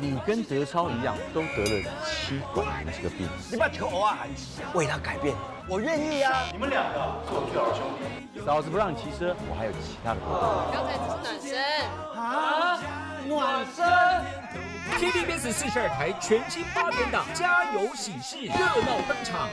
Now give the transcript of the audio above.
你跟德超一样，都得了妻管严这个病。你把球偶尔喊，为他改变，我愿意啊。你们两个是我最好的兄弟。嫂子不让你骑车，我还有其他的活法。刚才只是暖身啊，暖身。TVBS 四十二台全新八点档《加油喜事》热闹登场。